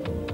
you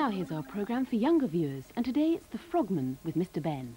Now here's our programme for younger viewers, and today it's The Frogman with Mr Ben.